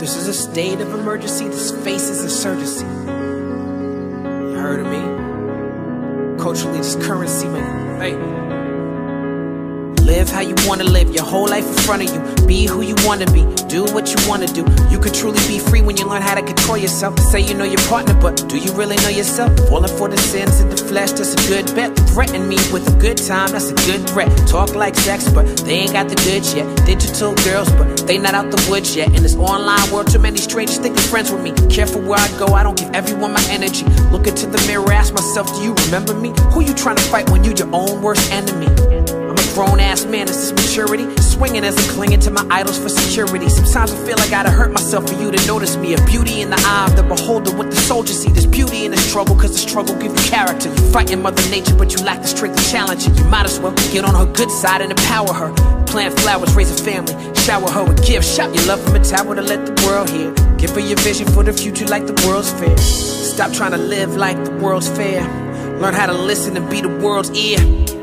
This is a state of emergency. This faces insurgency. You heard of me? Culturally, this currency, man. Hey. Live how you wanna live, your whole life in front of you. Be who you wanna be, do what you wanna do. You can truly be free when you learn how to control yourself. Say you know your partner, but do you really know yourself? Falling for the sins of the flesh, that's a good bet. Threaten me with a good time, that's a good threat. Talk like sex, but they ain't got the goods yet. Digital girls, but they not out the woods yet. In this online world, too many strangers think they're friends with me. Careful where I go, I don't give everyone my energy. Look into the mirror, ask myself, do you remember me? Who you trying to fight when you your own worst enemy? I'm a grown ass man, is this maturity? Swinging as I'm clinging to my idols for security. Sometimes I feel I gotta hurt myself for you to notice me. A beauty in the eye of the beholder, what the soldier see. There's beauty in the struggle, cause the struggle gives you character. You fighting Mother Nature, but you lack the strength to challenge it. You might as well get on her good side and empower her. Plant flowers, raise a family, shower her with gifts. Shout your love from a tower to let the world hear. Give her your vision for the future like the world's fair. Stop trying to live like the world's fair. Learn how to listen and be the world's ear.